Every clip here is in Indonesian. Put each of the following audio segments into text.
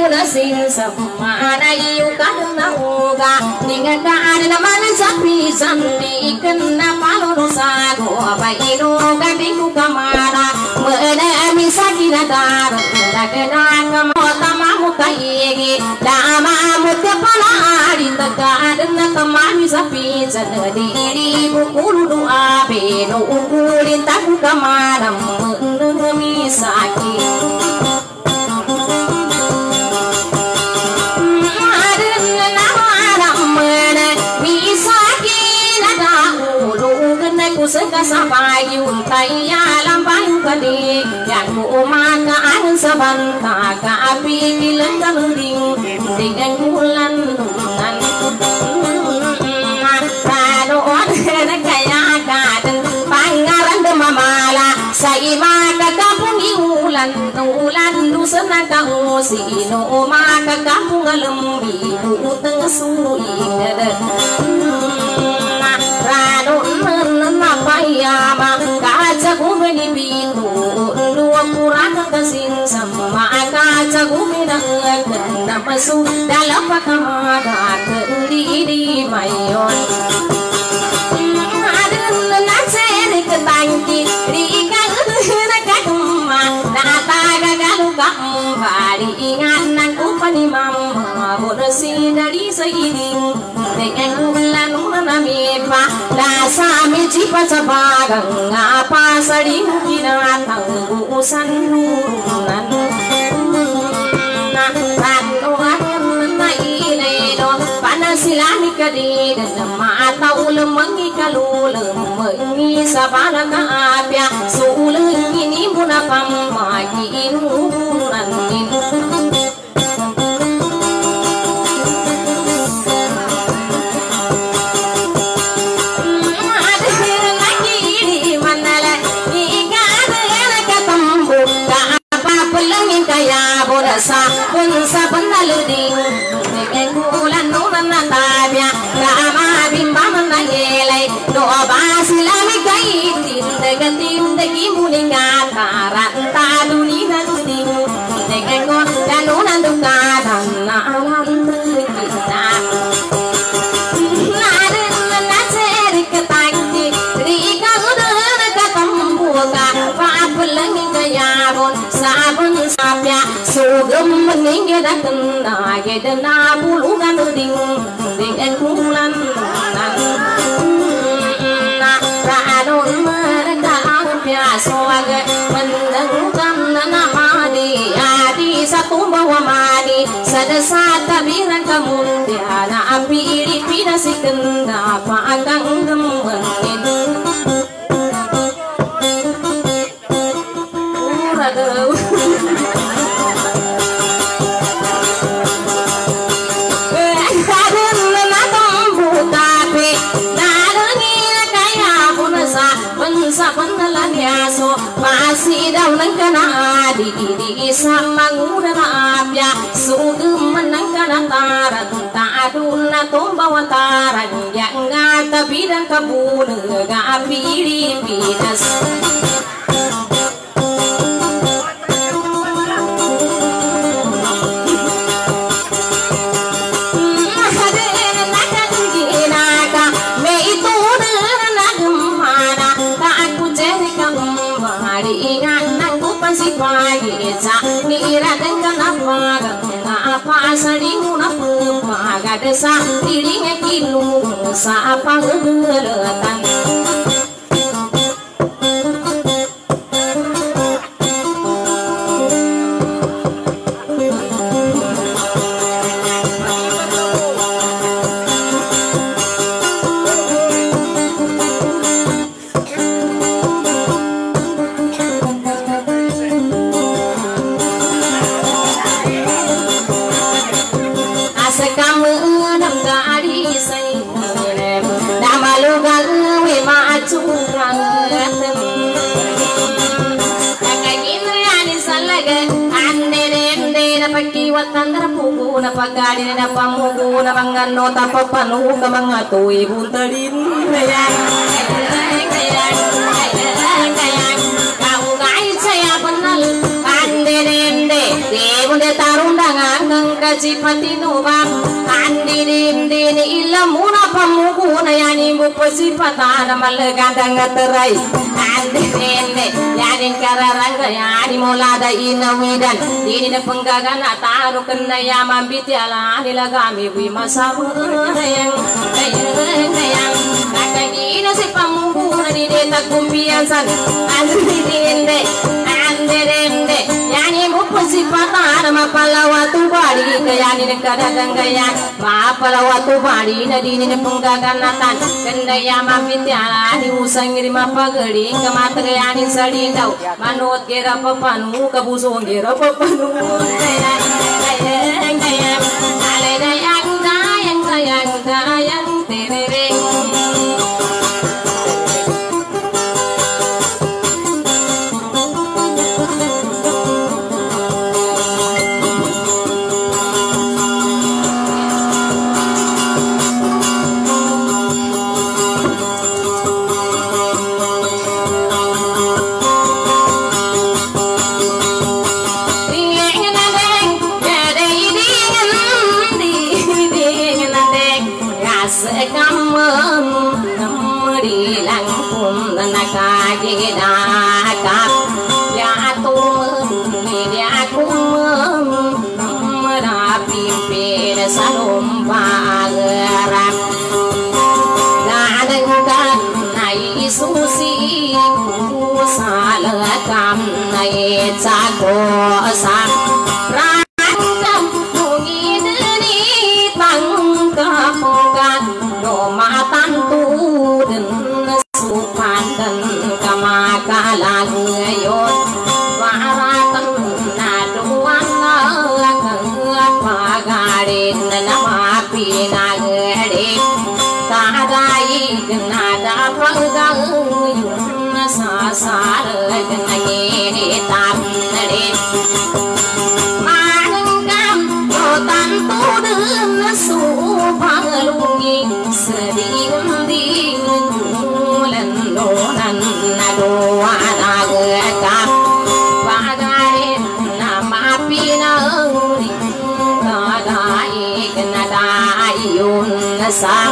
una sin samana iu kadna uga ninga ka adna man sapi sandi kenna palo no sago aba ino gadiku kamana mene mi sakina dar dagna kamota mamu kaigi dama mutya pala adinda ka adna kamani sapi sanadi iri bukulu do abe no ukulin taku kamana mi saki Kusaka văn thả cả bi đi lên ra lưu đình. Tình anh cũng lăn ăn và đó thế nó cái ya cả chân bang ra rắn đưa mà mà là say ba cả cả cũng yêu lăn. Nụ lăn đu sơn là cả ô xì nụ ma cả cả cũng lâm bị nụ tưng suy đợt ra đó nó mà bay à mà. Cả chắc cũng về đi bị nụ fantasyin sama ana ta gumi da na masu da lafa kama da ta iri mai yawan hadin na ce riƙa banki riga na gadin ma na ta ga galuga bari ina nan kufa ni mamma wani sinari sai da yan sabagang apa sari kina tanggusan nurunan silami kadi dan mata ulam mangi kalulam mangi sabala ka apya sulang ini munapam magi inunan meninggal kena Gedena puluhan ding Dengan kulan Radon mereka Apya soaga Mendengkan nama di Adi satu bawa madi Sadasa tabiran kamu Tiada api iri Pina si kena Pagang gemengin Aduh masih daw ng kana di di sa manguna na apya sugum manang kana taran taadun na tumbawa taran yang nga tabidan kabuna ga apiri pinas si paga desa iringa kilu sa apa ngelatan watandara pamugu na mga nota papanu ka mga tuwi buntalin kayan undangan ng kasipati nubang Andi dim din ila muna pamukuna yani mo pasipata na malagandang terai Andi din yani kararanga yani mulada inawidan Dini na penggagan ataru kena ya mambiti ala nilagami wi masabu dayang dayang dayang Nakagina si pamukuna di deta kumpiyansan Andi din ande దంగనే యాని ముప్పు సిపతా ఆడమ పల్లవతు బాడి యాని నికడ it's a go. Yun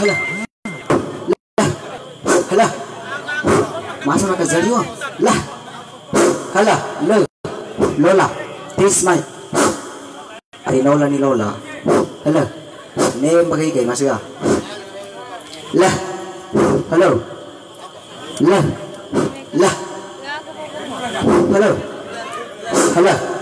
Hala. Hala. Masa nak zaliwa? Lah. Hala, lo. Lola. Please my. Ari Lola. Hala. Hello. Hello. Hala.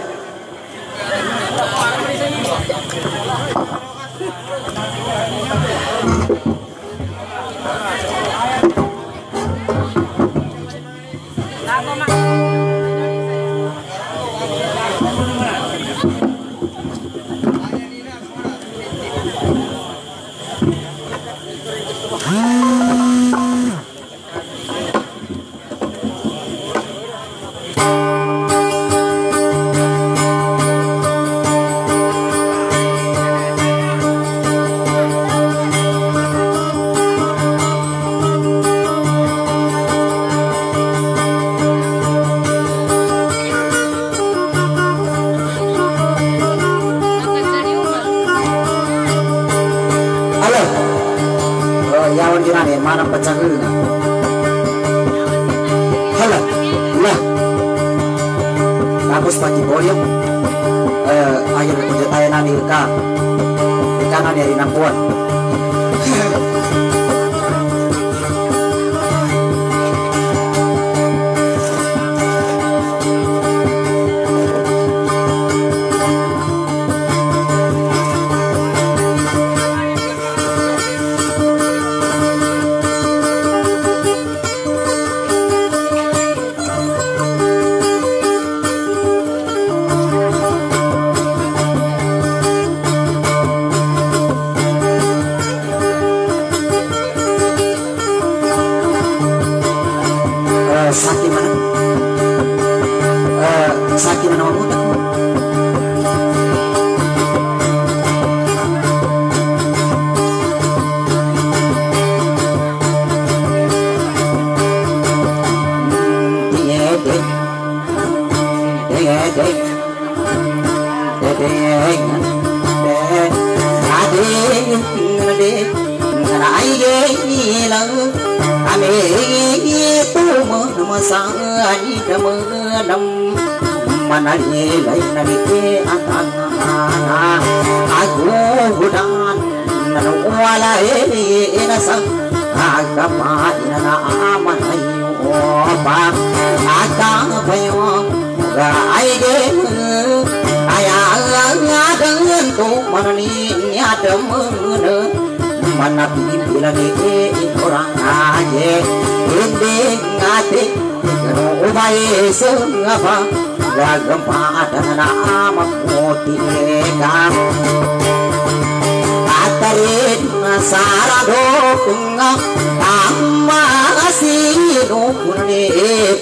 Pakboyok air eh, air nami ka kanan dari Nampun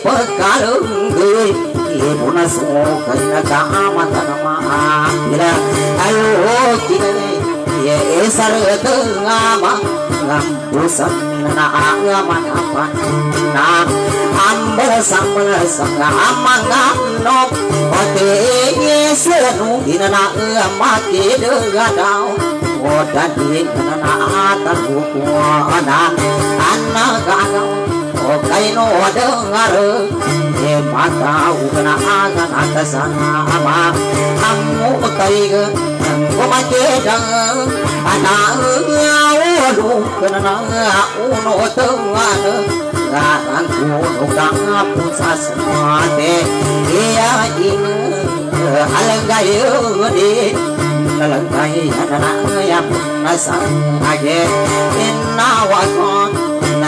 pekalung ibu nasu kaina kama tanama ila ayo kini ye esar tengama ngam busan na ngaman apa na ambal sambal sanga amangam no pate yesu ina na amaki degadau ಕೈನೋ ಅಡಂಗರು ಏ ಮಾತ ಉಗನ ಆಗನ ಸಮ ಅಮ್ಮು ಕೈಗ ನಂಗುಮಕೆ ಅನಾವು ಕನ ಊನೋ ತಂಗನ ಗಾನಂ ಊನೋ ಗಾನ ಪುಸಸ ಮಾತೆ ಏಯ ಇನ ಅಲಂಗಾಯೋ ದೇ ಅಲಂಗಾಯ ಅನಾಯ ಪುನಸ ಹಾಗೆ ಎನ್ನವ ಕಾನ್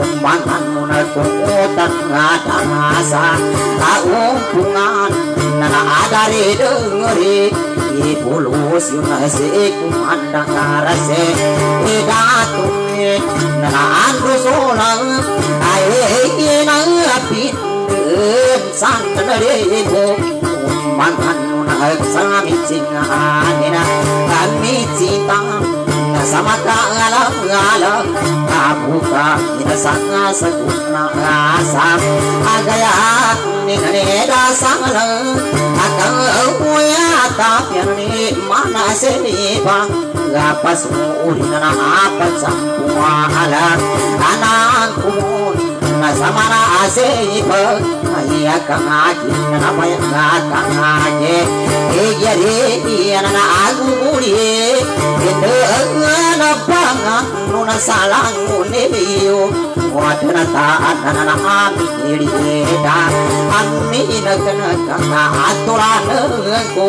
na o sagi langani da sangala na adare dengeri ibulus yunase kumandang karase edatum nana andu solang ae nang apit santanare ko mantan muna sami cinganina kami cinta sama kalam ngalam kabuka ina sanga sakuna asa agaya ni ne da sangala akang uya tapyan ni mana se ni pa gapas urina na apa sampua ala anak kumun samara ase ipa iya kangaki na paya ngakangake iya re iya na agu muri ende na panga nuna salang uniyo wadana ta adana na ami irieda ami na kana kana aturana ko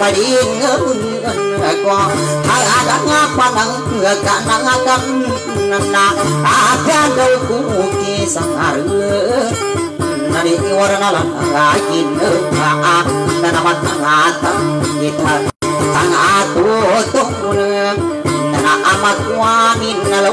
makan bading ko ada ngapa nang ka nang akan na ada do ku ki sangar nari warna lan akin na na mata ngata kita tang atu tu na amak wamin na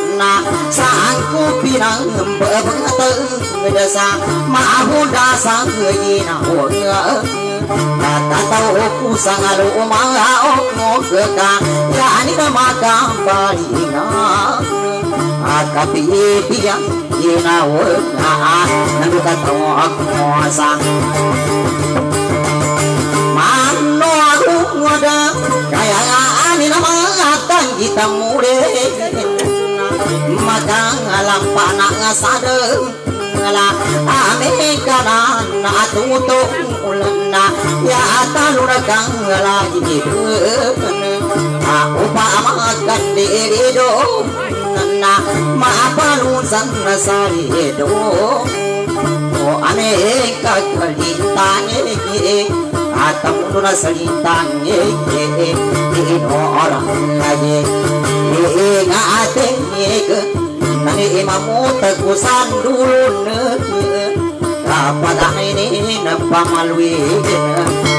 sa tanga tiga ngana ama kwani indra luma o kana aku na sade na ulo na sangku pinang bebengatu dasa mahuda sang na orga Kata tahu ku sangalu umanga omo keka Yani na makambalina Akapi piyang ginawag na Nagkataw ako sa Mano ako wada Kaya ani na mga kita mure Makangalang pa nga sadeng ngala ame kana na tuto ya talura kang ngala ibu pa makan diri do na ma palu san na sari do o ane ka ne ki atam na salita ne ki no orang aje e ngate ne nani imamu tegusan dulu ne kapada ini nempa malui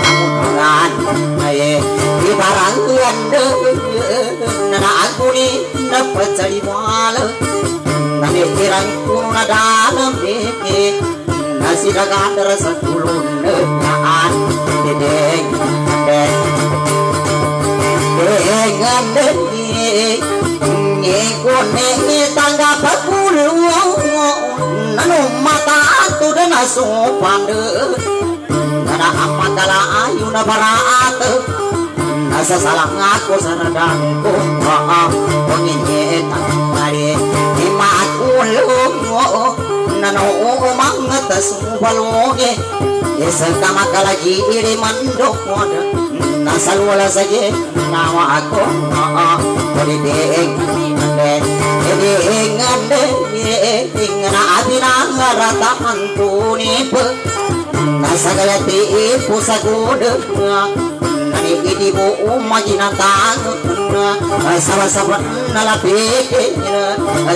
kamu tangan aye ibarangan de nana aku ni dapat cari muala nani irangku na dalam deke nasi daga terasa dulu ne naan dedeng dedeng dengan deni ngikone tangga pakulu nanu mata tu dan asu pande nana amatala ayu na baraat nasa salang aku saradang ko penginye tangare nanu mangat sumpaloge Esa kama kalagi iri mandok moda Nasal wala saje nawa ako Kodi deeng ande Edi engande Ingana adina ngarata antuni pe Nasagaya ti ipu sagude Nani idi bu umajina tango Sama-sama nalapike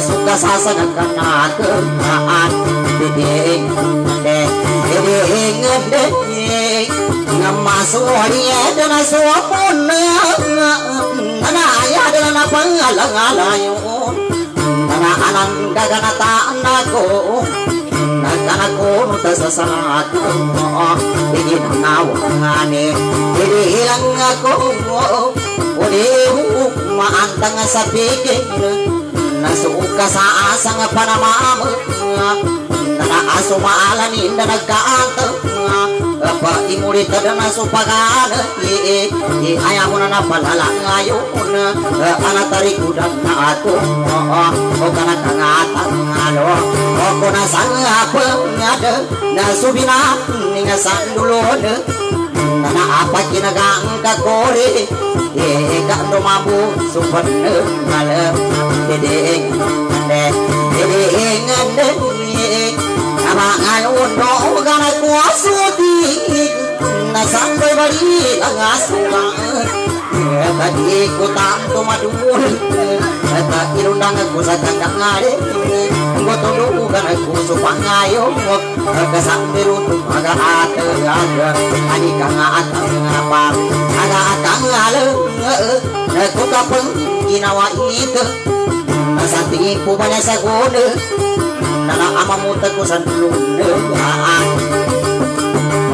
Suka sasa nakanak Naan Deeng ande Edi engande Ngamasuariya dana suapun Nana ayah dana pangalang alayon Nana anang gagana taanako Nagkanako nuta sa salako Apa imulit ka na supagan i i ayaw mo na napalala ngayon anak tari kudan na ato o kana kangatang ano o ko na sangapa ngada na subina ninga sandulod na apa kinagang ka kore e ka no mabu supan ngala dede ngade dede ngade Ama ngayon no gana kuasuti na sampai bali ang asuka tadi ku tanto madul ta irundang aku sa kakangare ngoto do gana ku supangayo ka sambiru tu ale ku itu Nasati ko ba. Na Nana amamuta ko sa dulong Haan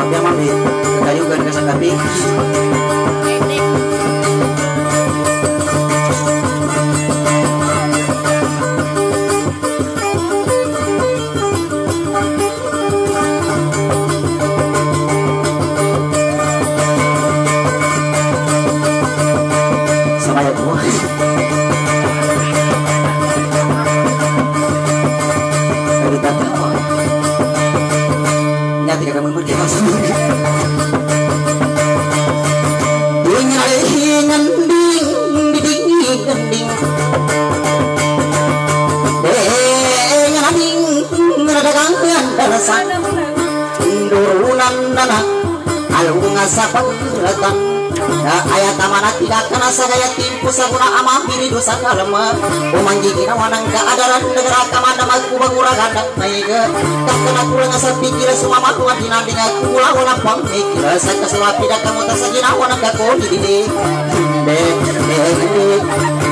Mabya mami Kayugan ka sa gabi kamu pergi masuk Tinggal hingan ding paglatan ayat amanat tidak kena sagaya timpu saguna ama biri dosa kalema umanggi gina wanang keadaran negara kamana magu bagura gandang naiga tak kena kula ngasa pikir semua maku ngadina dengan kula wana pamikir saka sula tidak kamu tak sagina wana kakoni didi de de de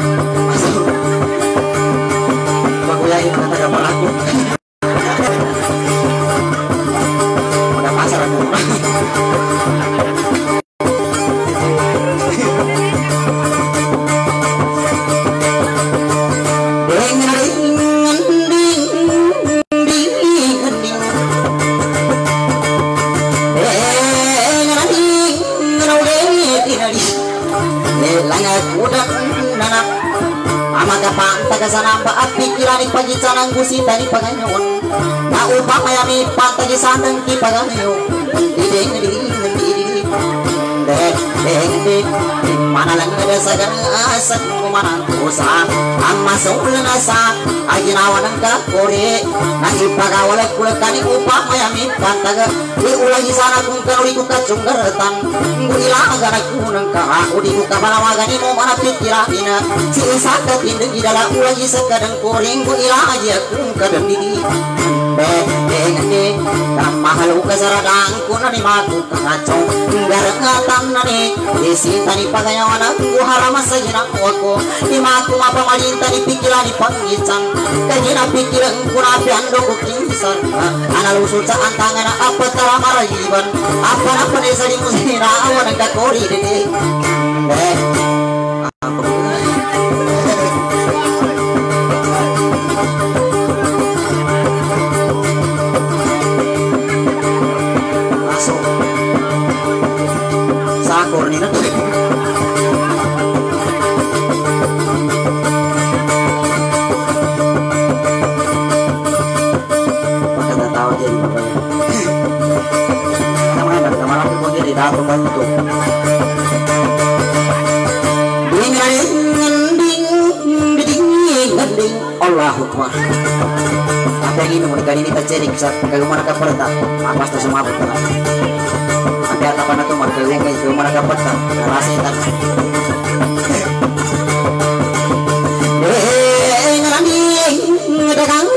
sagana asan kumana kusa amma saulana sa aginawa ng kakore na ipagawala kulakani upa mayami pantaga di ulagi sana kung kanuri ko kacunggaratan nguilaga na kunang ka udi ko kabalawagani mo mana pikirahina si isa ka tindig idala ulagi sa kadang koring nguilaga kung kadang didi Bengani mahal ka saradang ko na ni maku kangacong garangatan na ni isita ni pagayawan aku harama sa ginagawa ko ni maku mapamalinta ni pikiran ni pangisan kanya na pikiran ko na piando ko kinsan analusul sa antangan apa tara marahiban apa na panay sa limos hinaawan ang kakori dede. Eh kamarapin mo dyan, dapat mo ito. Ding ding ding ding ding Allahu Akbar. Apa ini ini apa sta sumabot na Ante ata pa na to marka yang kay kagumana ka perta rasa itan Eh ngani dagang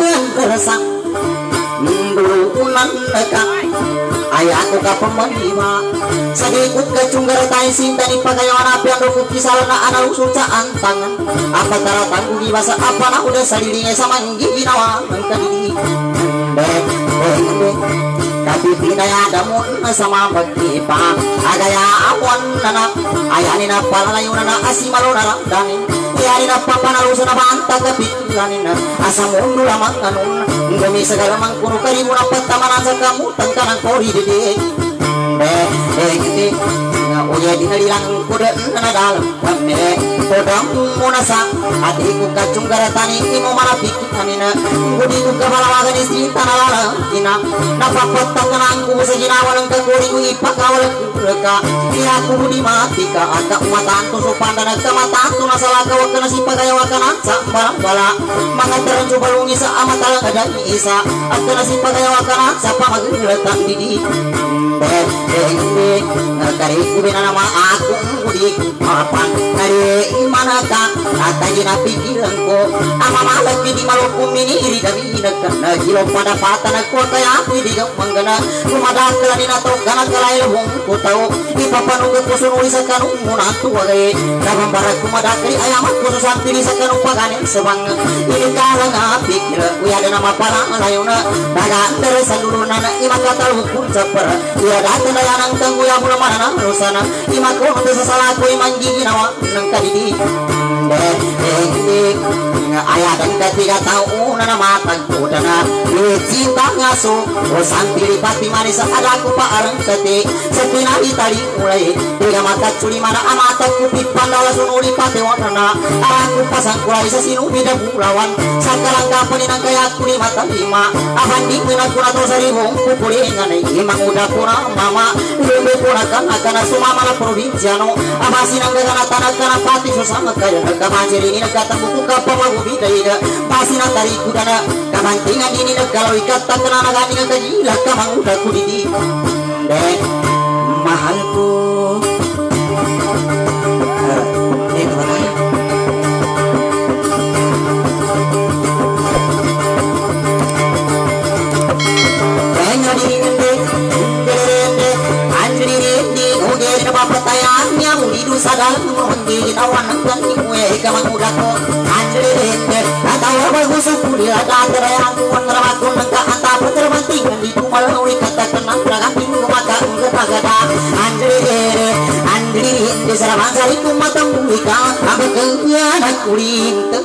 kerasa Ndulan ka Ayah aku ka pemanima Sadikut ka cunggar tayo sinta ni pagayawan api ang rukuk kisal na anal usul sa antangan Apa taratang ugi basa apa na udah salilingnya sama ginawa ng kadidi Bek, bek, Tapi pinaya damun sama pagkipa Agaya awan nana Ayani na palalayo na na asimalo na na papanaluso na banta kapitulanin na Asa mundo lamang kanun Gumi segala mangkuno karimu na pagtamanan sa kamutan ka ng kori dede. Bek, bek Uya dinalilang kuda na dalam kami Kodang muna sa Ati ko kacung garatani Imo mana pikitanina Ina Napapatang na ang kumo sa ginawa ng kaguri ko Ipakawal ka Iya ko budi mati ka Aka umataan to supanda Nagkamataan to na sala ka Wag ka na si pagayawa ka na Sa barang bala Mga taran balungi sa isa. At ka na si pagayawa ka na Sa pamagulatan didi bek, pikiran inakan Na gilo pada pata Na kuwa kaya aku Di gampang gana Kumada kelani na tau Gana kalai lehong Ku tau Di papanu ke kusun Uli sakanu Munatu wagai Dabang barat kumada Kari ayamat Kususan pili sakanu Paganin sebang. Ini kalang Pikir Uya ada nama parang Layuna Daga Teresan dulu Nana Ima kata hukum Seper Iya datang Layanang tanggu Ya mana na Rusana Ima kono Desa salah Ku iman Dek Ayah ketiga tahu Nana matang Udana Cinta ngaso O sampili pati manis Ada aku pak arang ketik Sepina tali mulai Tiga mata culi mana amata kupit Pandala sunuli pate warna Aku pasang kulai Sesinu bida bulawan Sakalang kapanin ang kaya kuni mata lima di mina kuna to sa ribong Pupulingan ay imang uda kuna mama Lumbe kuna kan Akana sumama na provinsiano Amasin ang gagana tanag ka na pati Susama kaya nagkamanjiri ni nagkatambuko ka pamagubita ida Basin ang tariku na Kamantingan dini nagkalaw ikata ka na naganing ang kajila Kamang uda ko didi Dek Mahalku Andre, Andre, Andre, endo pamur maka karan dua inga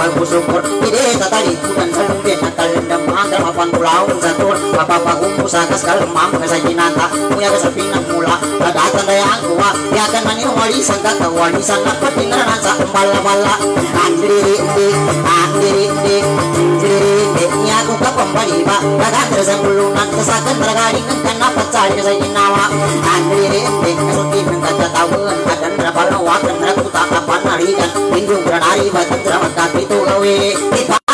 bal kusupur ide tatali kudan sa lumbe nakalendam Angkar sa kinanta Muya ka sa pinang mula Dadatan dayang ko Yakan manin walisan kata walisan Napatinaranan sa umbala-bala Andri rinde Andri rinde Andri rinde Nya ko ka pambaliba Dagan sa bulunan Kasakan tergaling ng kanapat sa sa ginawa Andri rinde Kasutin ng katatawan Adan rapalawa Kan rakuta kapan narigan Hinjung beranari Batan selamat kapito gawe Ipanay lupanin Andri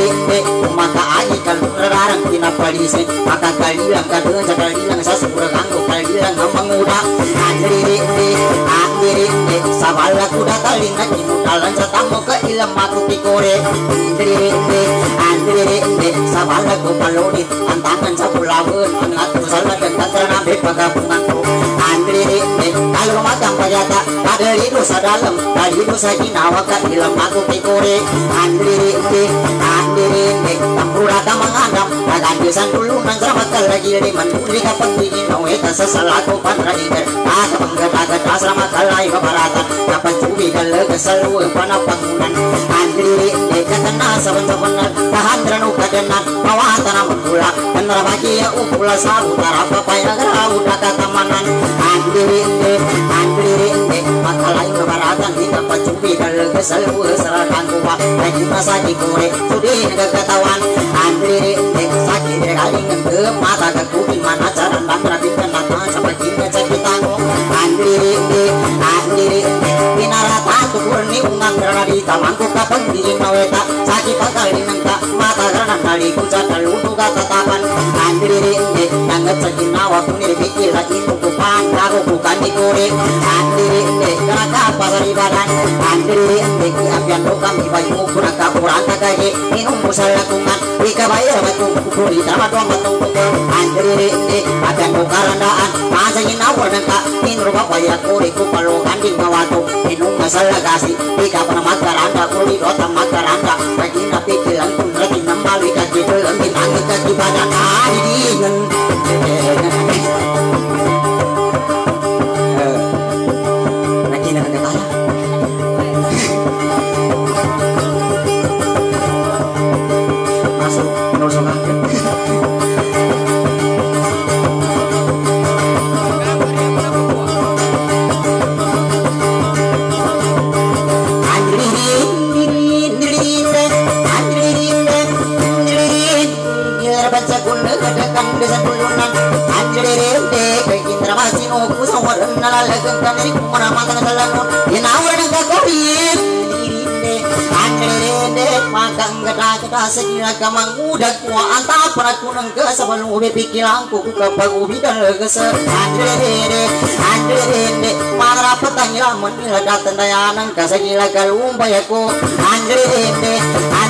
rinde Kumakaani kalung rarang Pinapalisin Maka kalilang kadun sa kalilang Sa surang anggo kalilang ang manguda Andri rinde Andri rinde Sabala kuda taling na Kinutalan sa tamo ka ilang makutikore Andri rinde Andri rinde Sabala ko palunit Ang tangan sa pulawan Ang ato sa lagan Katra namin pagkapungan ko Andri rinde Kalau matang payata Kadali do sa dalam Dali do sa ginawa ka ilang makutikore Andri rinde Andri rinde Tampura ka mangandam Kagandisan tulunan sa makalagi Liman muli ka pagtingin Naweta sa salako panraigan Nakapanggat-agat Asra makalay mabaratan Kapag tuwi dalaga sa luwa Panapangunan Andri rinde Katana sa bansabanan Kahandran o kadanan Mawata na magula Kanrabaki upula sa utara Papay nagaraw Nakatamanan Andri luwa Saratan kuwa Lagi masaki kore Sudi nagkakatawan Andri rinde Sakit galing ng mata Kakubi mana Caran bangratin ka na Sa pagkina sa kitango Andri rinde Andri rinde Pinarata Tukurni ungang grana di tamangko kapag di naweta Sakit pagkaling ng ka Ka tatapan Andri rinde Nangat sa ginawa kung nilipikil At inutupan Ako bukan di kore Andri rinde Karaka pasaribadan Andri rinde Kiampian do kami bayi mo Kurang kapuran kagaya Minum musal lakungan Ika bayar batung kukuri Tama doang batung kukul Andri rinde Apian do karandaan Masa ginawa ng ka Minruba bayar kore Kupalo kanding mawato Minum masal lagasi Ika pa na magkaranda Kuri rota magkaranda Lagi na pikilan Kung lagi na mali Kaki Binangit kaki badan Adidingan Antap para kunang ke sebelum ubi pikiran ku kapag ubi dan legese andre dede andre dede mara petangila menila datan dayanang kasagila kalumba ya ko andre dede andre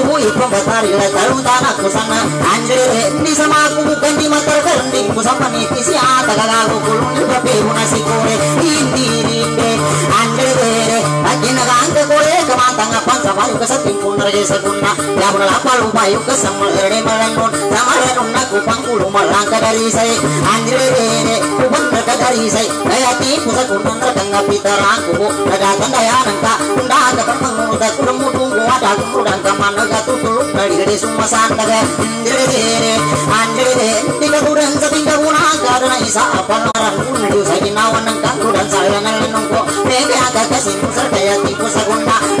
sangku ipol batari la talung tanak kusan Andre dende sama aku bukan di mata kerending Kusan paniti si ataga gago Kulung juga peru nasi kore Indi rinde Andre dere Lagi naga angke kore kemantang apa sabayu kesating pun rage seguna ya benar apa lupa yuk kesamere melenun samarenun aku pangkulu melangkah dari saya anjre dede kuban mereka dari saya daya tipu seguna mereka ngapi terangku datang daya nangka undang ke pengengu tak kurang mudung ada kurang ke mana gatu tuluk dari gede semua santaga anjre dede anjre dede tiga kurang setingga guna karena isa apa naran kunju saya nawan nangka kurang saya ngelengko Bebe agak kasih musar kaya tipu seguna Daga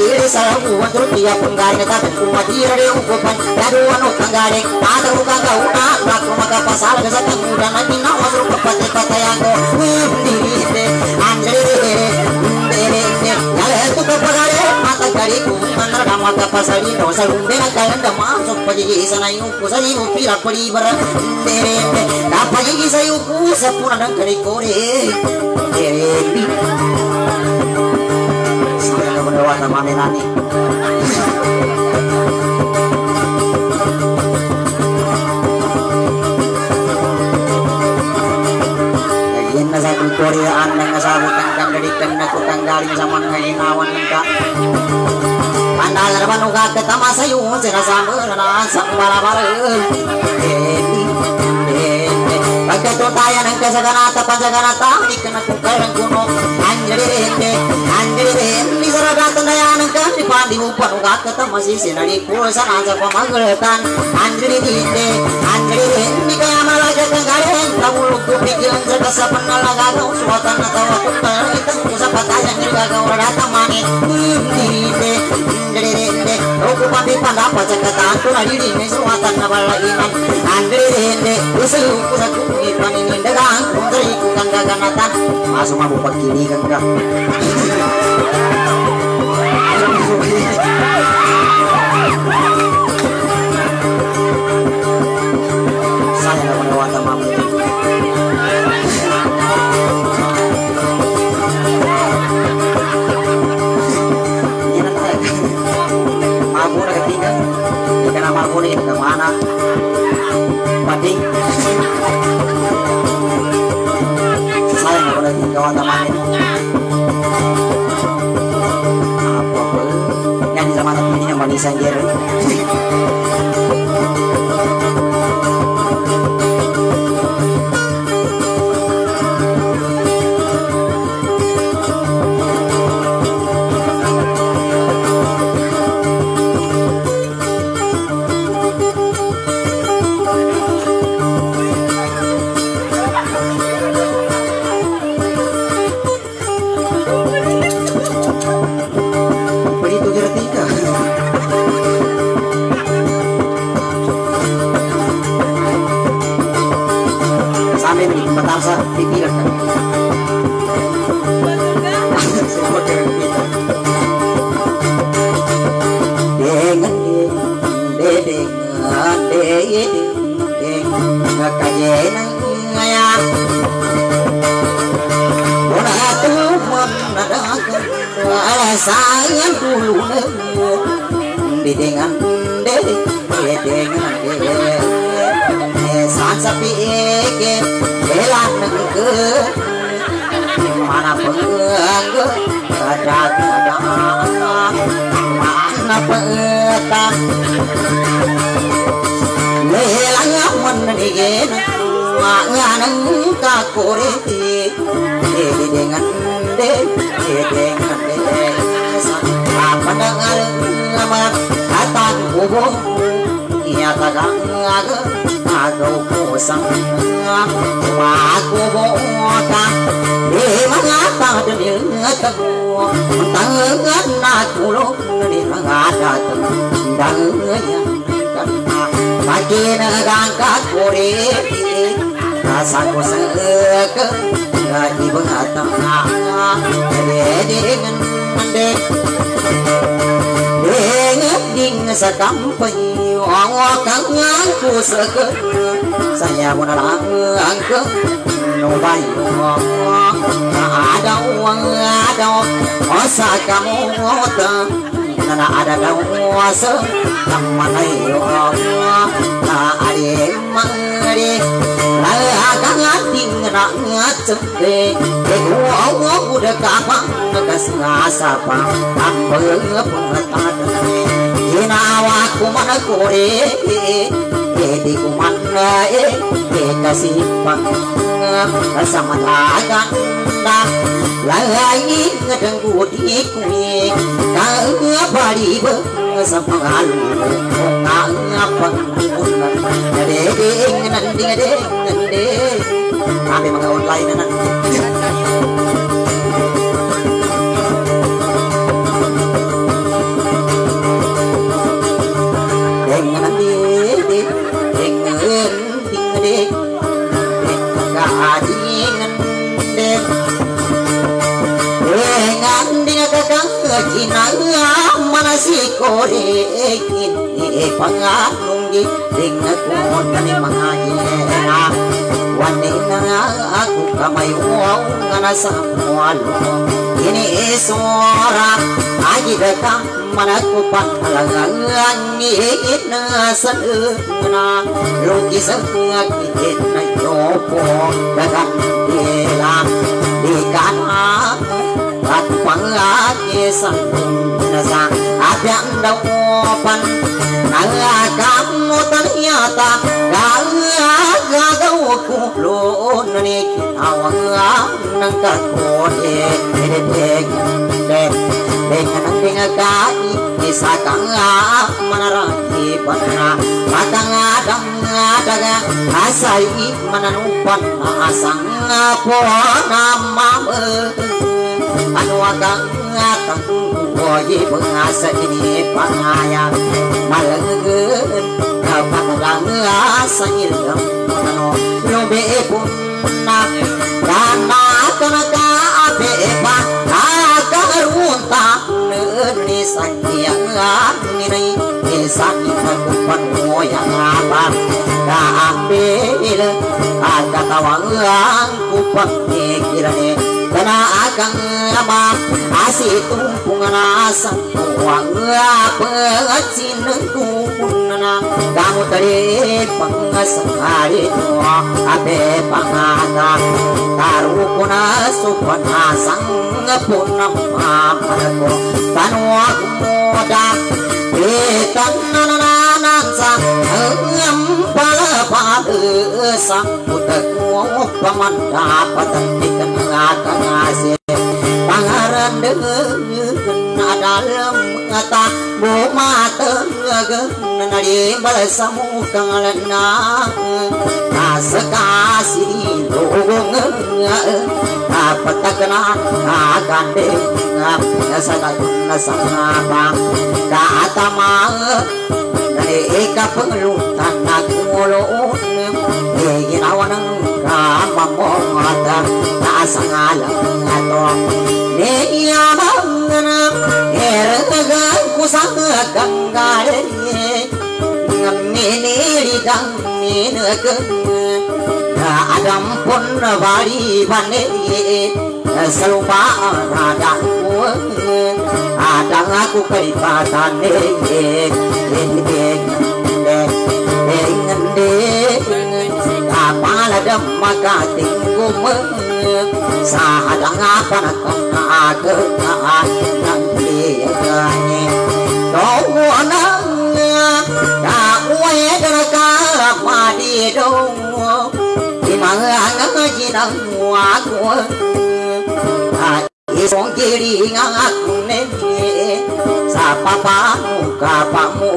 nagai Adire salah buwan Terus dia penggari Tapi kuma tira de ukupan Daduan ukang gare Ada ukang gauna Laku maka pasal Kesatan muda Nanti nawa Suruh kepate Patayango Diri de Andre dere Dere de Yale tu kepagare Mata kari Kumantar Kama kapasali No salumbe na kalanda Masuk pajigi Sana yuku Sali upira Pari bara Dere de Kapajigi sayuku Sapuna dan kari kore Dere de Saya akan mendawa sama Melani Kajian na sa kulturyaan na nasabot ang kandalikan na kutang galing sa mga hinawan ka. Pandala naman uga katama sa iyo, na na. Pagkatutayan ng kasaganata, pansaganata, di ka na kukarang kuno. Anjalirinde, anjalirinde, saragatan na yan ang kasi pandi upan uga katama si sinari puro sa nasa pamagalatan. Anjalirinde, anjalirinde, kaya malaga kang galing, kamulog ko pigilan sa kasapan na lagaga, uswatan na tawa ko parang itang usap patayan ng gagawa na tamanin. Hindi, anjalirinde, Roku papi pandapat sa kataan ko na lirin, suwatan na balainan. Anjalirinde, usayo ko sa kukunin paninindagaan, kung dari ko kang gaganatan. Masuk mabu pagkiligan ka. Saya Saya na pala di kawan teman ini. Apa apa? Yang di sama teman ini dengan kajenan ngayang Ora tu menadakan sayang dulu di dengan de de dengan de san sapi ke elan ke mana penggang ada ada mana petang lelang men digen nganang ka kore de dengan de dengan de apa dengar amat kata kubo ia tagang aga aga kusang aku bota de mangata de ngata tangan aku lo de mangata dang ya Makin gangkat kore Rasa ko seke ga ibu ngata de dengan de dengan ding sa kampay ang kang ku sa saya menalang angke nobay na ada uang ada masa kamu ngota na ada daw wasa kamanay na ade mangade la kang ating na ngatse ke ko udah kapang kas ngasapa ambeng pengetan Ginawa ko man kore Pwede ko man eh Kasipang Kasamatagan na Lagi ngadang gudi ko eh Kaabali ba sa pangalo Nga pangkunan Nadeding nanding adeng nandeng Kami mga online na nanding dengan kakang kina mana si kore kini panganung di dengan kumon kani mangayena wanena aku kamay uang ngana semua ini suara aji dekam manaku panghalangan na sa na Lugi sa ngakit na yopo Dagang dila Di ka na At pangagi sa nasa Abyang daw pan Nangakamutan yata Gagagaw ko Loon ni. Kinawang Nang kakode Dede Dede dengan dengan kai isa kanga manaraki pana matanga danga daga asai mananupan asang po nama anu akang tang boyi pengasa ini pangaya malenggen kapanglang asangil anu lobe pun na dana kanaka abe pa akarunta ni sayang ni nai ni sakit aku panu yang apa ka ambil ada tawang ku pakai kirane kana akang ama asih tumpungan asang uang apa cinengku punana kamu tadi pengasari tua abe pangata taruh kuna supana sang punam pamarko kanu aku moda Etan nananansa Ngam pala pada Sang putaku Pemandapatan Ikan ngakang asih Pangaran dengan dalam kata Bumata Nadi balasamu kangalana Nasa kasih Logong Apa tak kena Akan deh Nasa kayun Nasa Aku mulun ginawa ng kamamongata Nasa ngalang ato Niyamang na Eragagan ko sa kanggari Ngaminilidang ninagang Na adam pun na bari bane Sa lupa radang ko Adang ako kay patane Dengan dengan Kapala maka tinggung Sa hadang apa na kong naaga Nang liyagani Kau nang Kauwe kana ka madi dong Di mga ngaji nang wako Isong kiri nga ako nene Sa papamu kapamu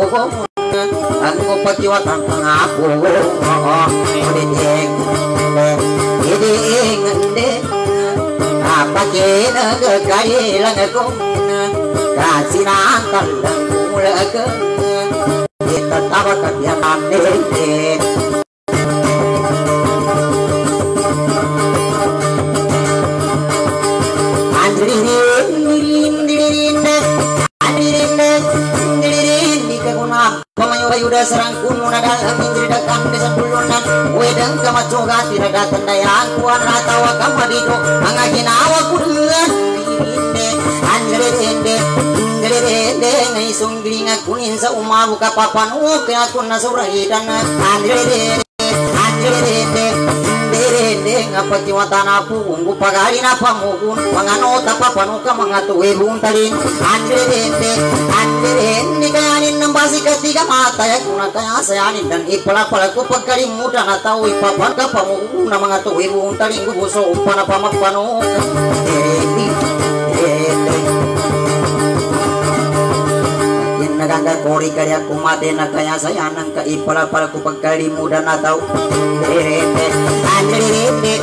Kasinang kalang kulag Kita tawa kabiyaman nilin serang kuno na dalam indri dakan desa bulunan wedang kama coga tira datan dayang kuan ratawa kama dido angaginawa kudengan dirinde andre rende andre rende ngai sunggiringa kunin sa umabu kapapanu kaya kunna surahidan andre rende andre rende derende ngapati watana pungu pagari na pamugun mangano tapapanuka mga tuwe buntalin anderende anderende kayanin ng basi katiga mata ya. Kuna kaya sayanin dan ipala-pala ko pagkalimutan na tao ipapan ka pamugun na mga tuwe buntalin gubuso upana pamagpanuka derende derende Yin naganga kori kaya kumate na kaya sayanan ka ipala-pala ko pagkalimutan na tao derende anderende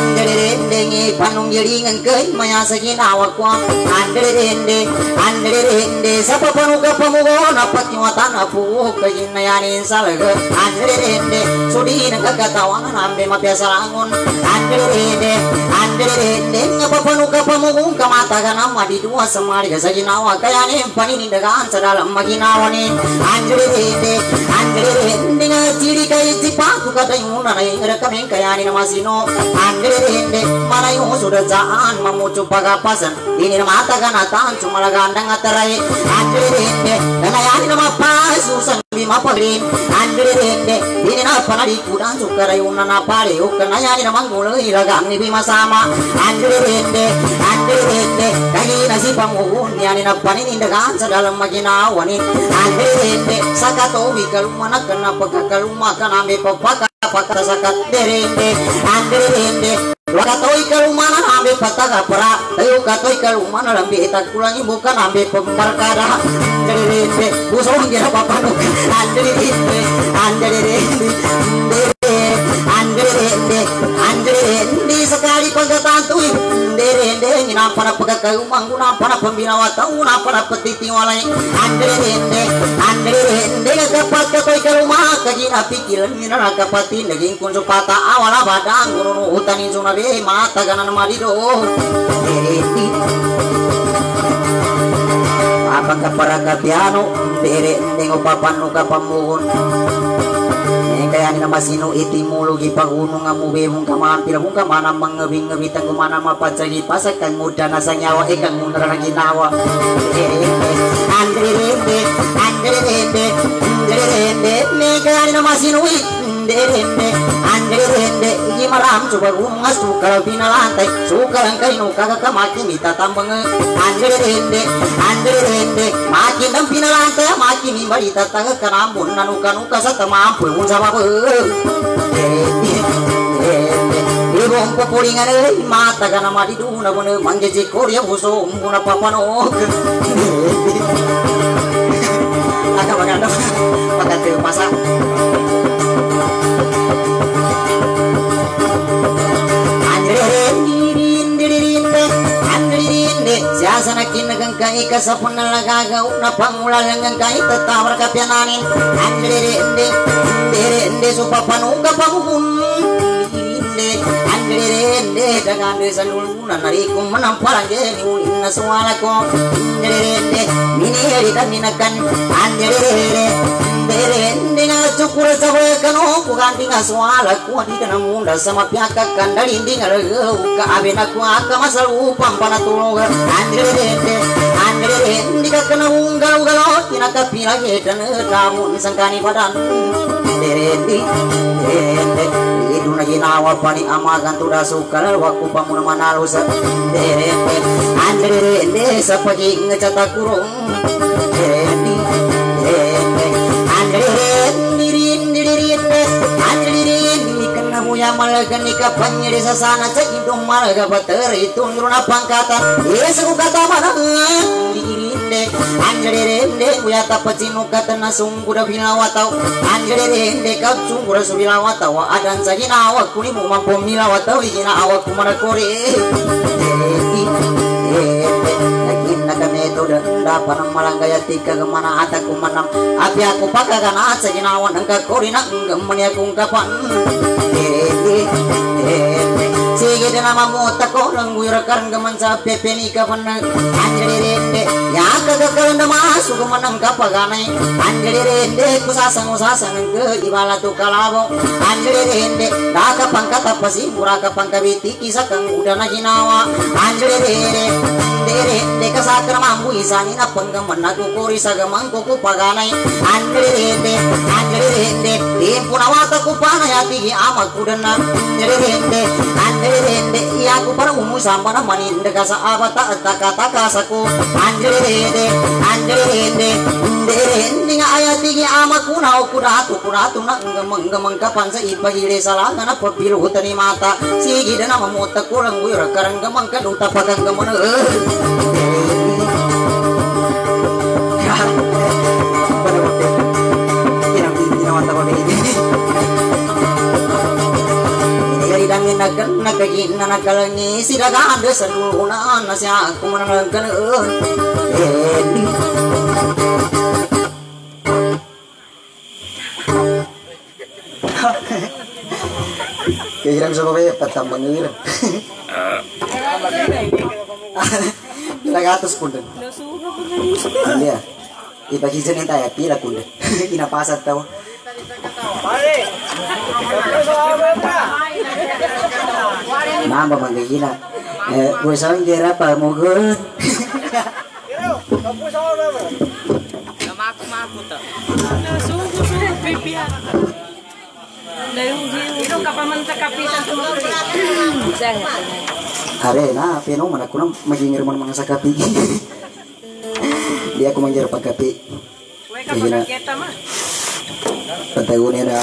anderende ngi panung jelingan kay maya sa ginawa ko anderende anderende sa papanuga pamugo na patiwatan na po kay nayanin sa laga anderende sudi nagkakatawan na ambe mapiasarangon anderende anderende nga papanuga pamugo kamata ka na madidua sa mariga sa ginawa kaya ni paninindagaan sa dalam maginawa ni anderende anderende nga ciri kay tipaku katay muna na yung kaming kaya ni namasino anderende malayo sudah jaan mamucu pagapasan ini nama mata kanatan sumalagandang ataray anderende kanayani nama pasusan bima pagrin anderende ini na panalikudan sukarayuna na pare ukanayani nama ngulay ilagang ni bima sama anderende anderende kagi nasi panguhun yani na paninindagan sa dalam maginawa ni anderende sa katowi kalumana kana pagkakaluma kana may pagpaka pakata Wakatoy kalumana ambe pataka para tayo katoy kalumana lambi itak kulangi bukan ambe pembarkada derende busong gira papano anderende anderende anderende anderende sekali pagkatantuy derende nginapana pagkakalumang gunapana pembinawata unapana petiti walay anderende anderende kapat katoy kalumana kagina pikiran nginara kapatin naging kunsupata awala badang guru utanin sunabi mata ganan marido dereti apa kapara piano dere ndeng papan ka pamuhon Eh, kaya ni masino iti mulugi pagunong nga mubehong kamampira mong kamana mangabing-ngabitan kumana mapatsagi pasak kang muda na sa nyawa ikang muna na ginawa andre andre andre iti rende andre rende igi maram coba ungas sukal pinalantai sukal ang kaino kakakamaki mita tambang andre rende andre rende makin ang pinalantai makin ni balita taga kanambun nanuka-nuka sa tamampu un sama pe Ibong pupulingan ay mata ka na madiduna mo na manggeji korya buso muna papanog Kinagang kai kasapun na lagagaw na pangulalang ang kai tatawar kapyananin Andire ende Andire ende supapanuga pamuhun Inde Andire ende Dagande sa lulunan Narikum manampalang geni Ulin na suwala ko Andire ende Mini herita minakan Andire ende Derende nga cukura sa kano kuganti nga swala ku di kana munda sama piaka kandali ndi nga leu ka abena ku aka masalupang panatulong andre andre ndi ka kana ungal ungal tina ka pila hetan kamu sangkani padan derende derende itu na ginawa pa ni amagan tuda sukal waku pamuna manalo sa derende andre derende sa paging catakurong derende derende ya malaga ni kapanya desa sana cek indong malaga bater itu nuruna pangkata yes ku kata mana dirinde anjere rende kuya tapacinu kata nasung kuda bilawa tau anjere rende rasu bilawa tau adan sagina awak kuni mu mampu milawa tau igina awak kumana kore. Panang malangaya tika ke mana ata kumanam api aku pakai kana asa ginawan ang kakori na ngamani akong kapan sige Sige nama mo tako lang guyrakan gaman sa pepeni ka pan anjali rende. Ya kagakal na masuk manang kapaganay anjali rende. Kusasang usasang ke ibala tu kalabo anjali rende. Daka pangkata pasi muraka pangkabiti kisah kang udah na ginawa anjali rende. Dere deka sakar mambu isani na panggaman na kukuri sa gamang kuku paganay anjali rende. Anjali rende. Tempo na wata ko panay ati amak kudan na anjali rende anjali rende iya ku para umu sama na maninda ka sa abata at takataka sa ko anjali rende anjali rende rende nga ayati gi amak kuna o kuratu kuratu na gamang gamang kapan sa ipagile sa langa na papilutan ni mata sige na mamota kurang guyra karang gamang kadung tapagang gamang nagkagin na nagkalangi si dagaan sa luna na siya kung mananagkanoon eh Kaya sa babae, patambang nila. Nagatos po doon. Ano ya? Ipagisa niya tayo, pila po doon. Inapasat tao. Mama manggigila. Eh, gue sarang kira pa mo good. Are na, pino man ako nang magingir man mga sakapi. Di ako mangyar pagkapi. Sige na. Pagtagunin na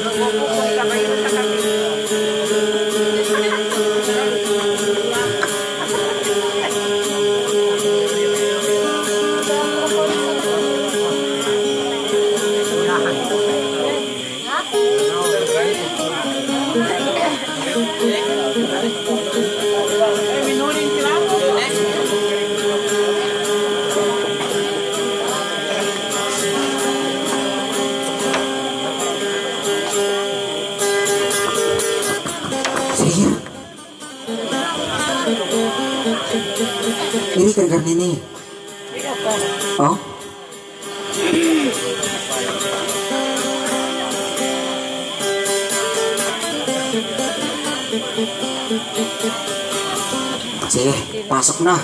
na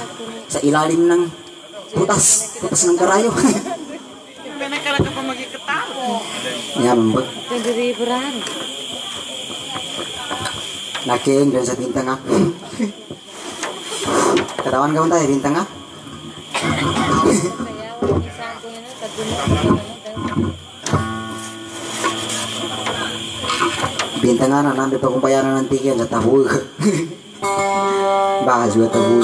sa ilalim ng butas, butas ng karayo. Pinakala ka pa. Yan. Naking sa bintang ah. Katawan ka tayo, bintang ah. Bintang nga na, bayaran ng tikin sa tabu. Bahas juga tabu.